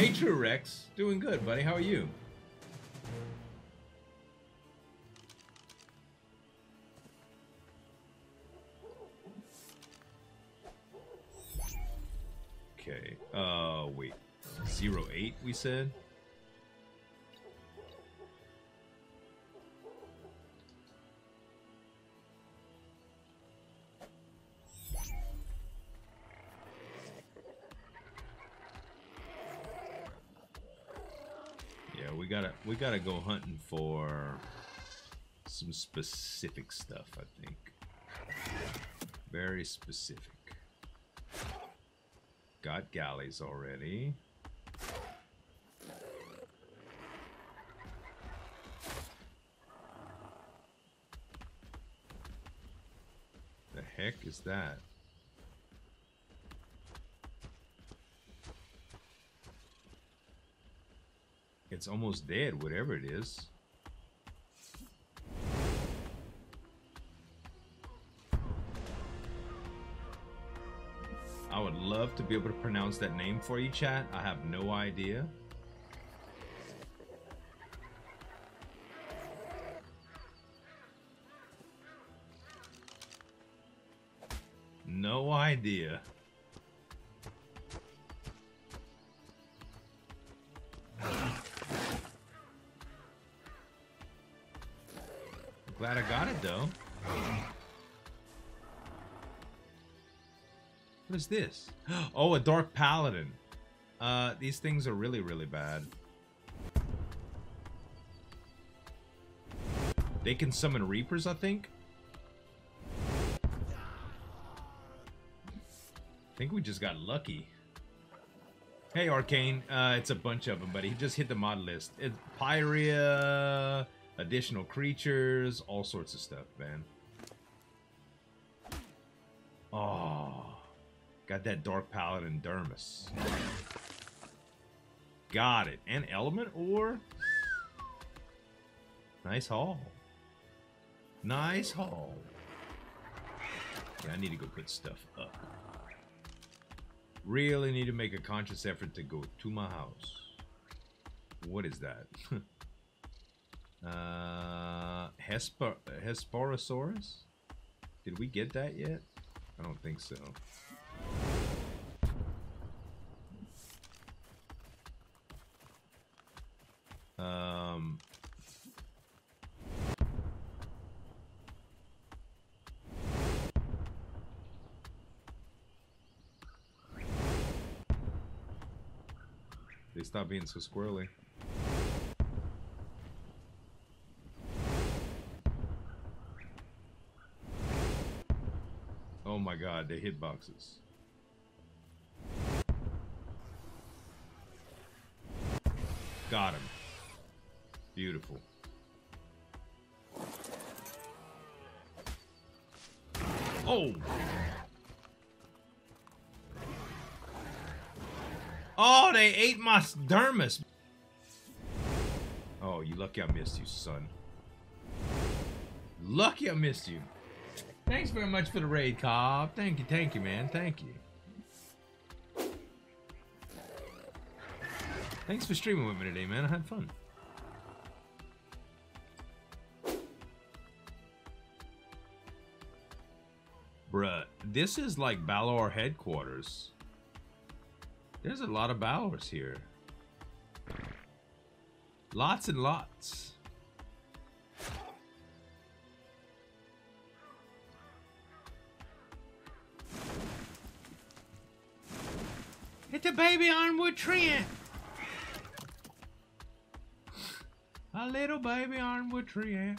Hey, True Rex. Doing good, buddy. How are you? Okay. Uh, wait. Zero eight, we said? We gotta go hunting for some specific stuff, I think. Very specific. Got galleys already. The heck is that? It's almost dead, whatever it is. I would love to be able to pronounce that name for you, chat. I have no idea. No idea. Is this? Oh, a Dark Paladin. Uh, these things are really, really bad. They can summon Reapers, I think. I think we just got lucky. Hey, Arcane. Uh, it's a bunch of them, but he just hit the mod list. It's Pyria, additional creatures, all sorts of stuff, man. Oh. Got that Dark Paladin Dermis. Got it. And Element Ore? Nice haul. Nice haul. Yeah, I need to go put stuff up. Really need to make a conscious effort to go to my house. What is that? uh, Hesperosaurus? Did we get that yet? I don't think so. Um, they stop being so squirrely. Oh my god, they hit boxes. Got him. Beautiful. Oh! Oh, they ate my dermis. Oh, you lucky I missed you, son. Lucky I missed you. Thanks very much for the raid, Cobb. Thank you, thank you, man. Thank you. Thanks for streaming with me today, man. I had fun. Bruh, this is like Balor headquarters. There's a lot of Balors here. Lots and lots. It's a baby Arnwood Trent. A little baby Arnwood Trent.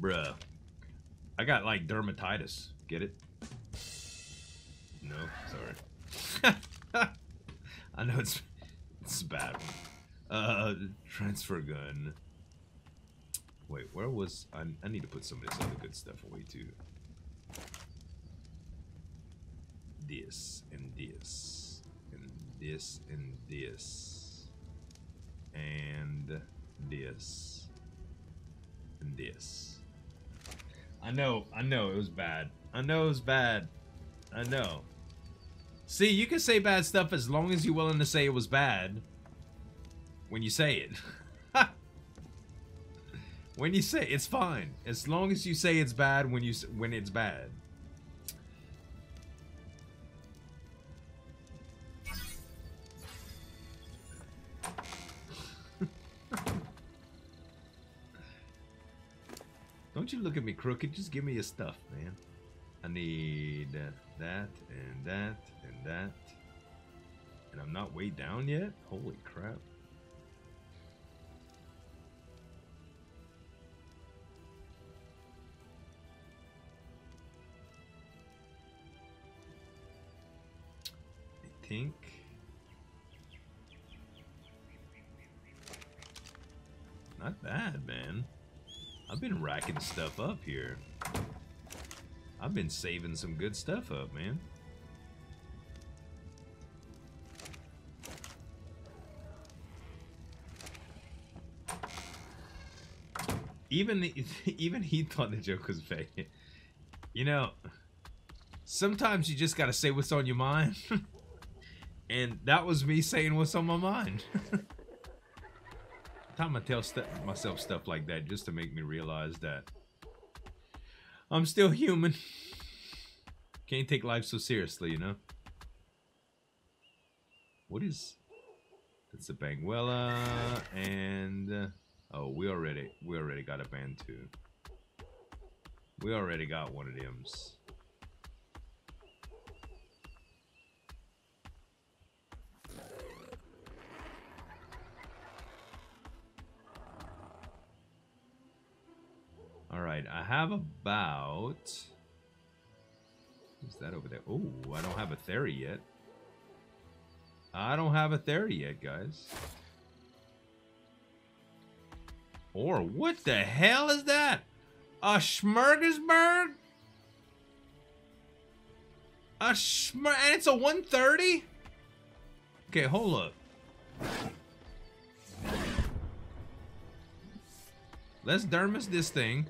Bruh. I got like dermatitis. Get it? No, sorry. I know it's it's bad. Uh transfer gun. Wait, where was I I need to put some of this other good stuff away too. This and this and this and this. And this, and this. I know, I know it was bad. I know it was bad. I know. See, you can say bad stuff as long as you're willing to say it was bad when you say it. when you say it's fine as long as you say it's bad when you when it's bad. Don't you look at me crooked, just give me your stuff, man. I need that and that and that. And I'm not way down yet? Holy crap. Think Not bad, man. I've been racking stuff up here. I've been saving some good stuff up, man. Even even he thought the joke was fake. You know, sometimes you just gotta say what's on your mind. and that was me saying what's on my mind. time I tell st myself stuff like that just to make me realize that I'm still human. Can't take life so seriously, you know? What is... That's a Banguella, and... Uh, oh, we already, we already got a band too. We already got one of them's. All right, I have about... Who's that over there? Oh, I don't have a Theory yet. I don't have a Theory yet, guys. Or what the hell is that? A smorgasbord? A smor and it's a 130? Okay, hold up. Let's dermis this thing.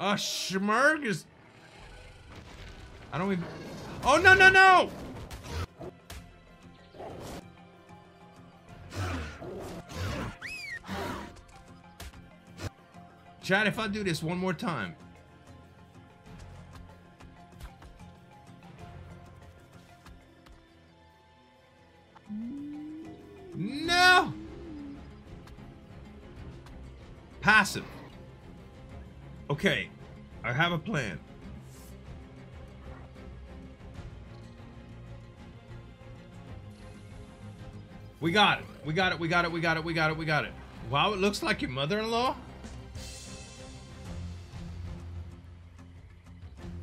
A schmurg is... I don't even... Oh, no, no, no! Chad, if I do this one more time. No! Passive. Okay, I have a plan. We got it. We got it. We got it. We got it. We got it. We got it. Wow, it looks like your mother-in-law.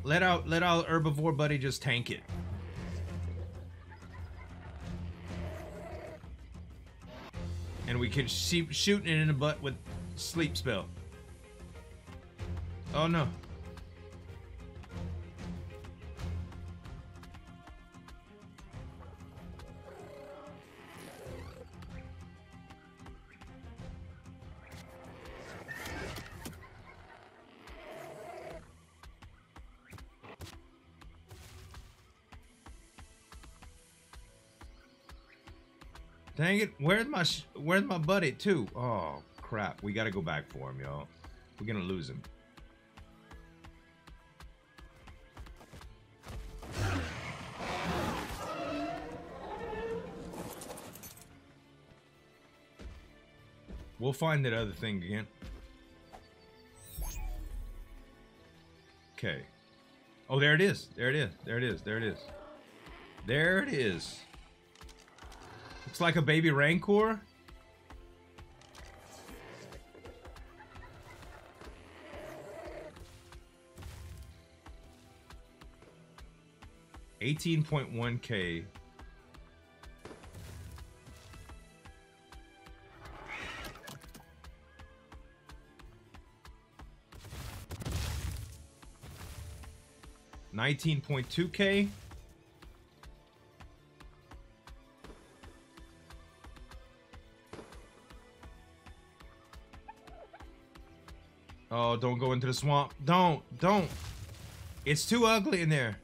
Let out, let out herbivore buddy just tank it. And we can shoot shooting it in the butt with sleep spell. Oh no. Dang it! Where's my where's my buddy too? Oh crap! We gotta go back for him, y'all. We're gonna lose him. We'll find that other thing again. Okay. Oh, there it is. There it is. There it is. There it is. There it is. Looks like a baby Rancor. Eighteen point one K 19.2k. Oh, don't go into the swamp. Don't, don't. It's too ugly in there.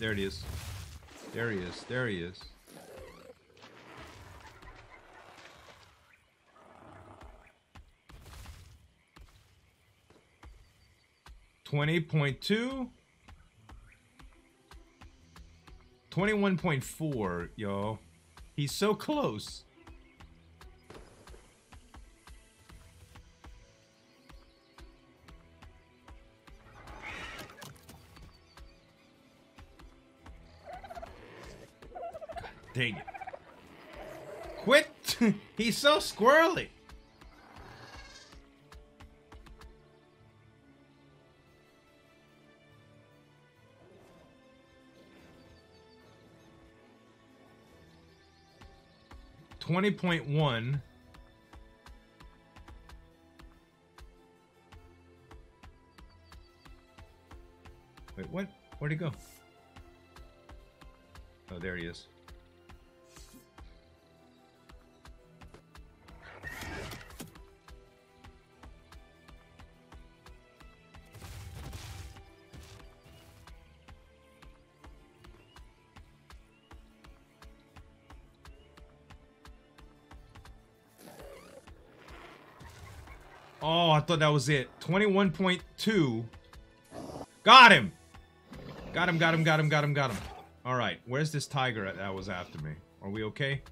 There it is. There he is. There he is. Twenty point two. Twenty-one point four, yo. He's so close. Dang it. Quit! He's so squirrely. Twenty point one. Wait, what? Where'd he go? Oh, there he is. Oh, I thought that was it. 21.2. Got him! Got him, got him, got him, got him, got him. Alright, where's this tiger that was after me? Are we okay?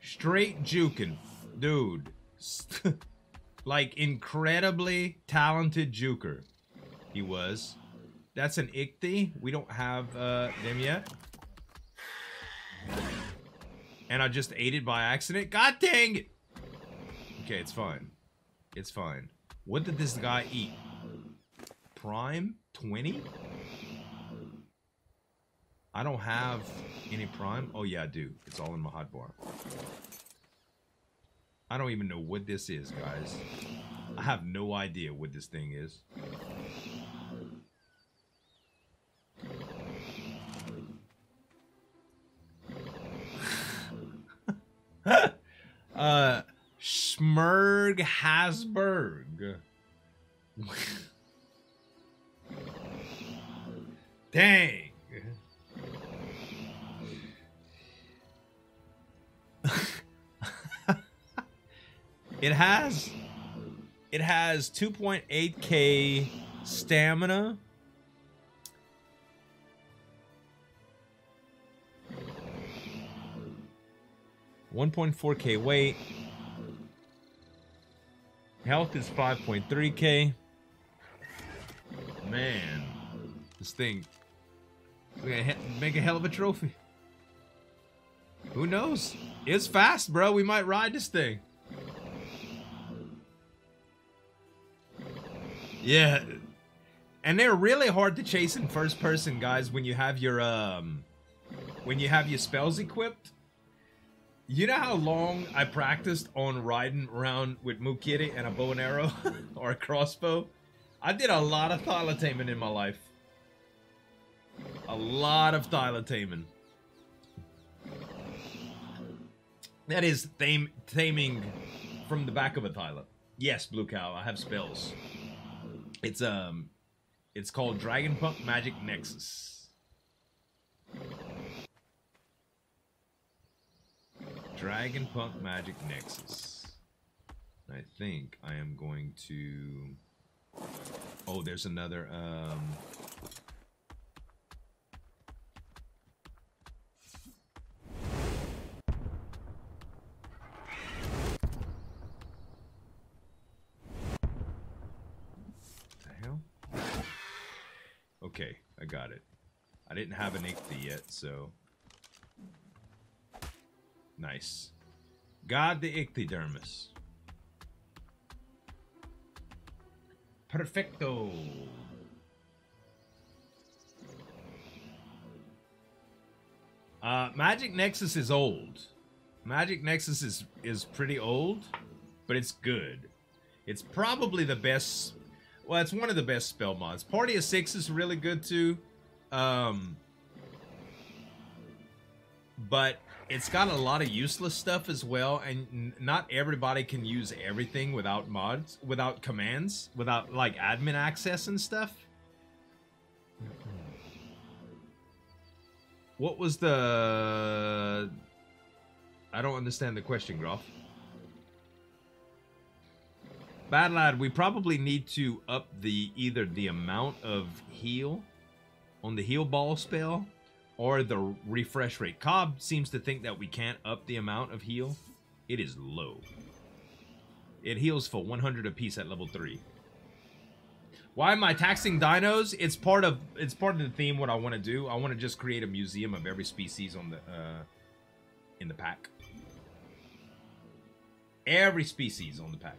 Straight juking. Dude. like, incredibly talented juker. He was. That's an Ichthy. We don't have uh, them yet. And I just ate it by accident. God dang it! Okay, it's fine. It's fine. What did this guy eat? Prime? 20? I don't have any prime. Oh yeah, I do. It's all in my hotbar. I don't even know what this is, guys. I have no idea what this thing is. Hasberg. Dang. it has it has 2.8k stamina. One point four K weight. Health is 5.3k. Man, this thing we gotta make a hell of a trophy. Who knows? It's fast, bro. We might ride this thing. Yeah. And they're really hard to chase in first person, guys, when you have your um when you have your spells equipped. You know how long I practiced on riding around with Mukiri and a bow and arrow or a crossbow? I did a lot of Thylataming in my life. A lot of Thylataming. That is thame, taming from the back of a Thyla. Yes, Blue Cow, I have spells. It's um it's called Dragon Punk Magic Nexus. Dragon Punk Magic Nexus. I think I am going to... Oh, there's another... Um... The hell? Okay, I got it. I didn't have an Ichthy yet, so... Nice. God the Ichthydermis. Perfecto. Uh, Magic Nexus is old. Magic Nexus is is pretty old, but it's good. It's probably the best. Well, it's one of the best spell mods. Party of Six is really good too. Um, but it's got a lot of useless stuff as well, and not everybody can use everything without mods, without commands, without like admin access and stuff. What was the? I don't understand the question, Groff. Bad lad, we probably need to up the either the amount of heal on the heal ball spell or the refresh rate. Cobb seems to think that we can't up the amount of heal. It is low. It heals for 100 apiece at level 3. Why am I taxing dinos? It's part of it's part of the theme what I want to do. I want to just create a museum of every species on the uh, in the pack. Every species on the pack.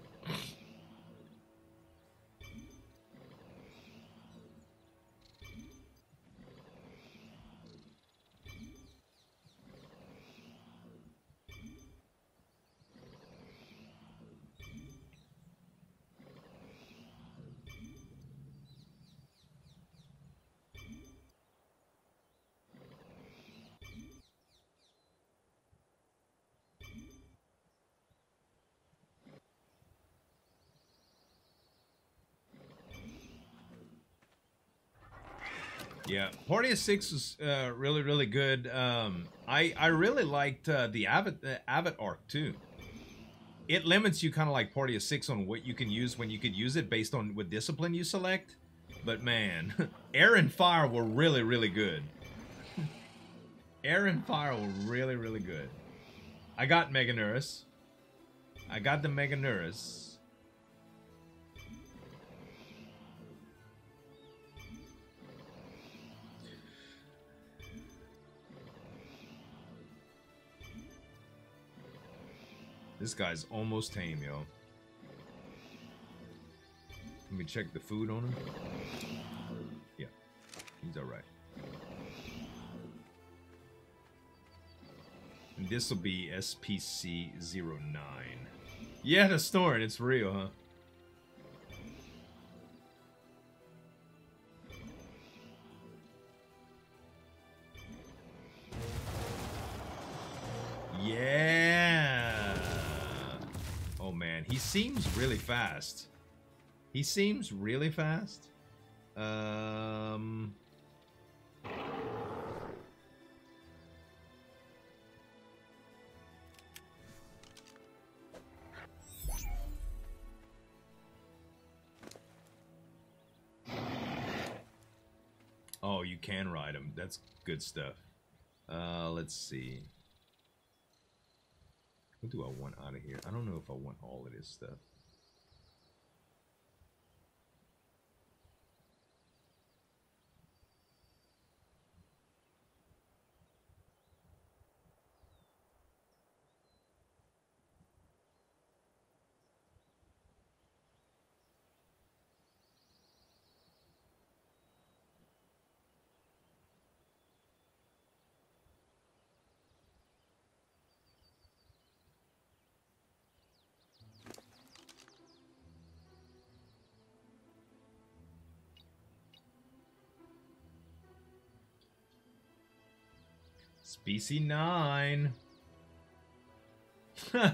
Yeah, Party of Six was uh, really, really good. Um, I I really liked uh, the Avid uh, Avid arc too. It limits you kind of like Party of Six on what you can use when you could use it based on what discipline you select. But man, Air and Fire were really, really good. Air and Fire were really, really good. I got Meganeurus. I got the Meganeurus. This guy's almost tame, yo. Let me check the food on him. Yeah, he's alright. And this will be SPC-09. Yeah, the store, and it's real, huh? Seems really fast. He seems really fast. Um... Oh, you can ride him. That's good stuff. Uh, let's see. What do I want out of here? I don't know if I want all of this stuff. Species 9.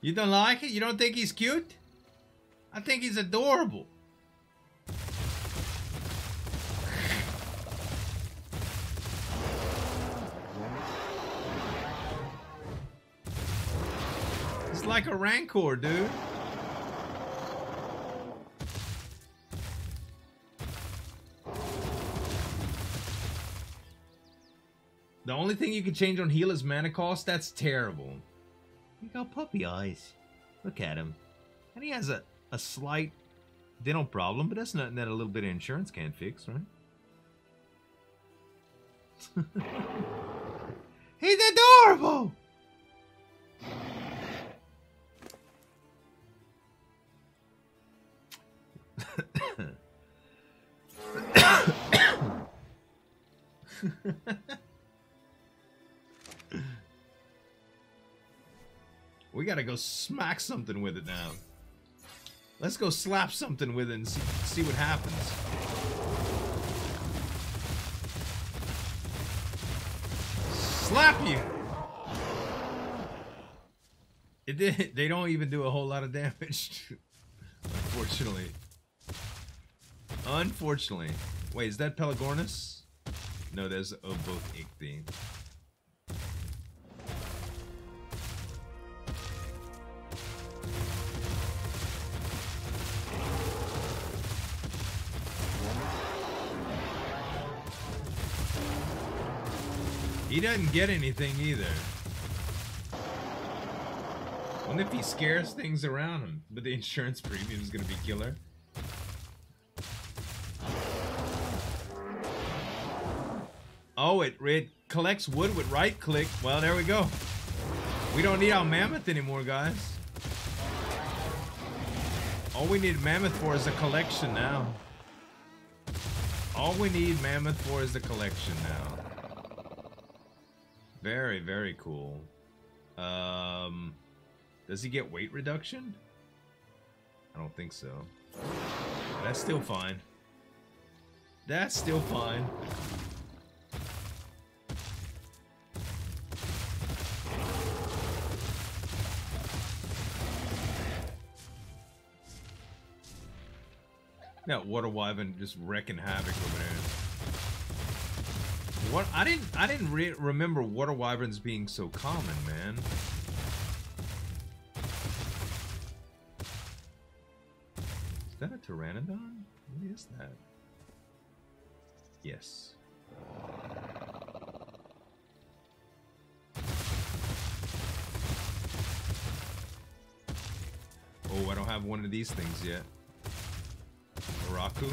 you don't like it? You don't think he's cute? I think he's adorable. It's like a rancor, dude. Only thing you can change on heal is mana cost? That's terrible. He got puppy eyes. Look at him. And he has a, a slight dental problem, but that's nothing that a little bit of insurance can't fix, right? He's adorable! We gotta go smack something with it now. Let's go slap something with it and see, see what happens. Slap you! It did, they don't even do a whole lot of damage. Unfortunately. Unfortunately. Wait, is that Pelagornis? No, there's oh, both He doesn't get anything either. Wonder if he scares things around him? But the insurance premium is gonna be killer. Oh, it, it collects wood with right click. Well, there we go. We don't need our mammoth anymore, guys. All we need mammoth for is a collection now. All we need mammoth for is a collection now. Very, very cool. Um, does he get weight reduction? I don't think so. That's still fine. That's still fine. That water wyvern just wrecking havoc over there. What I didn't I didn't re remember water wyverns being so common, man. Is that a pteranodon? What is that? Yes. Oh, I don't have one of these things yet. Maraku.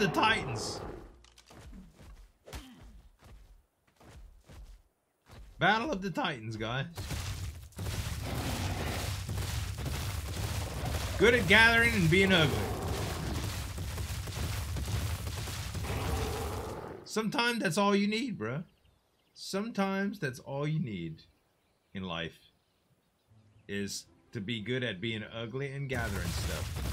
The Titans. Battle of the Titans, guys. Good at gathering and being ugly. Sometimes that's all you need, bruh. Sometimes that's all you need in life is to be good at being ugly and gathering stuff.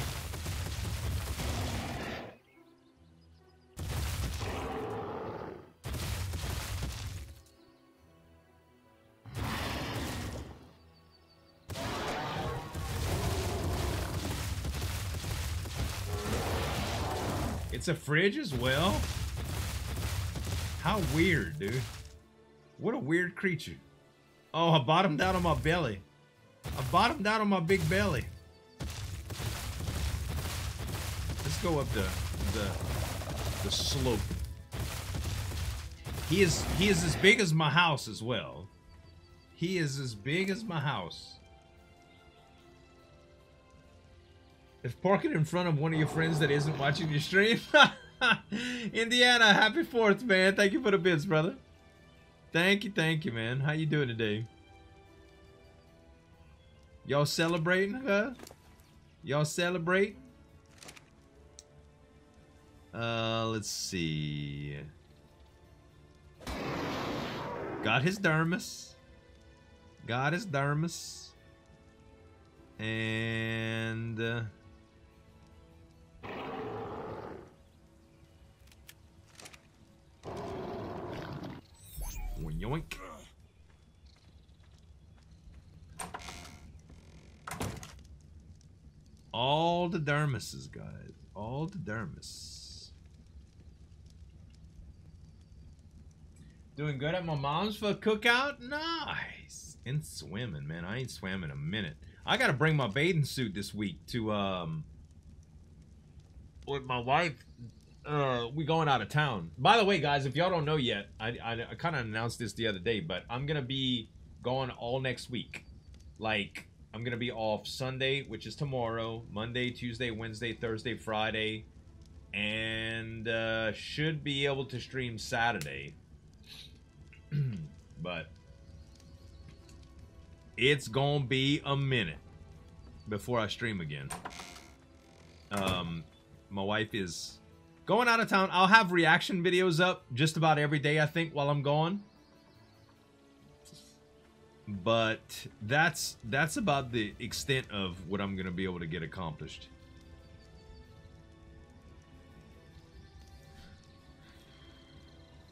It's a fridge as well? How weird, dude. What a weird creature. Oh, I bottomed out on my belly. I bottomed out on my big belly. Let's go up the the the slope. He is he is as big as my house as well. He is as big as my house. If parking in front of one of your friends that isn't watching your stream. Indiana, happy 4th, man. Thank you for the bits, brother. Thank you, thank you, man. How you doing today? Y'all celebrating, huh? Y'all celebrate? Uh, let's see. Got his dermis. Got his dermis. And... Uh, Yoink. All the dermises, guys. All the dermis. Doing good at my mom's for a cookout? Nice. And swimming, man. I ain't swam in a minute. I gotta bring my bathing suit this week to um with my wife uh, we going out of town. By the way, guys, if y'all don't know yet, I, I, I kind of announced this the other day, but I'm gonna be going all next week. Like, I'm gonna be off Sunday, which is tomorrow, Monday, Tuesday, Wednesday, Thursday, Friday, and uh, should be able to stream Saturday. but it's gonna be a minute before I stream again. Um, my wife is going out of town. I'll have reaction videos up just about every day, I think, while I'm gone. But that's that's about the extent of what I'm gonna be able to get accomplished.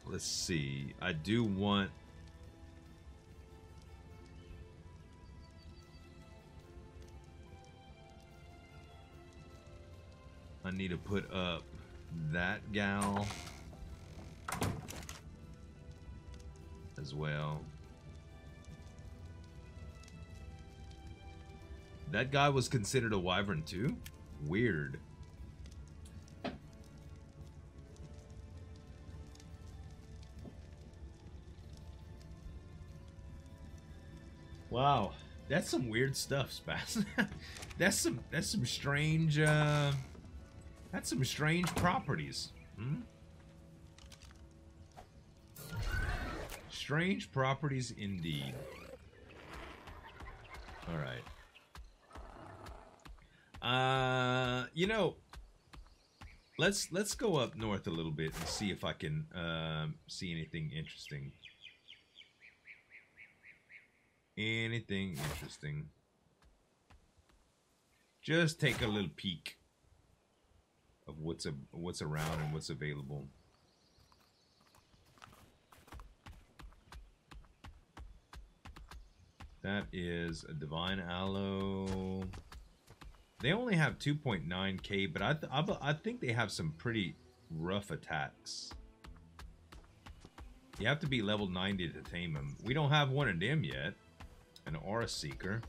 Let's see. I do want I need to put up that gal as well. That guy was considered a wyvern too? Weird. Wow, that's some weird stuff, Spaz. that's some that's some strange uh that's some strange properties. Hmm? Strange properties indeed. Alright. Uh, you know, let's let's go up north a little bit and see if I can um, see anything interesting. Anything interesting. Just take a little peek of what's a, what's around and what's available. That is a Divine Aloe. They only have 2.9k, but I, th I, I think they have some pretty rough attacks. You have to be level 90 to tame them. We don't have one of them yet. An Aura Seeker.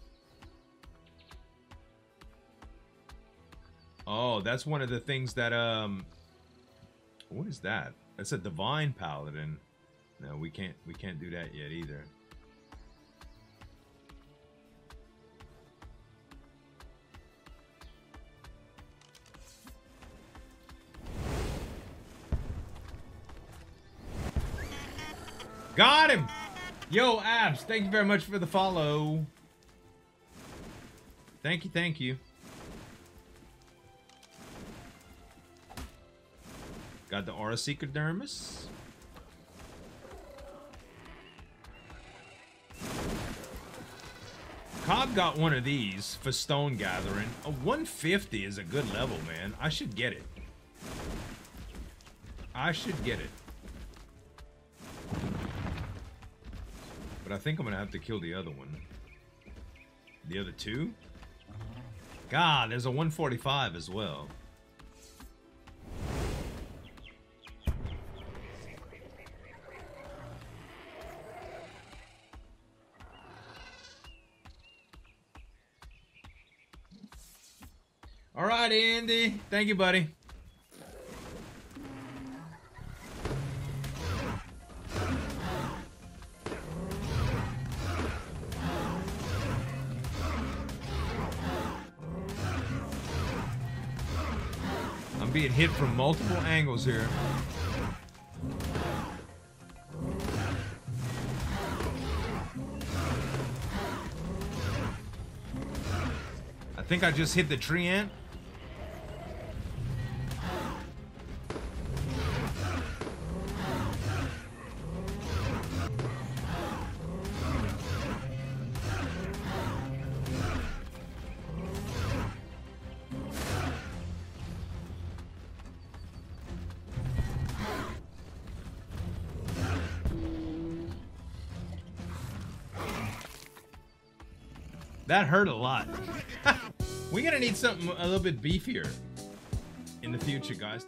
Oh, that's one of the things that, um... What is that? That's a Divine Paladin. No, we can't, we can't do that yet either. Got him! Yo, Abs, thank you very much for the follow. Thank you, thank you. Got the Aura Dermis. Cobb got one of these for stone gathering. A 150 is a good level, man. I should get it. I should get it. But I think I'm gonna have to kill the other one. The other two? God, there's a 145 as well. Andy. Thank you, buddy. I'm being hit from multiple angles here. I think I just hit the tree ant. That hurt a lot. We're gonna need something a little bit beefier in the future, guys.